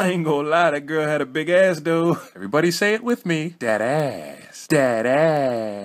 I ain't gonna lie, that girl had a big ass though. Everybody say it with me. That ass. That ass.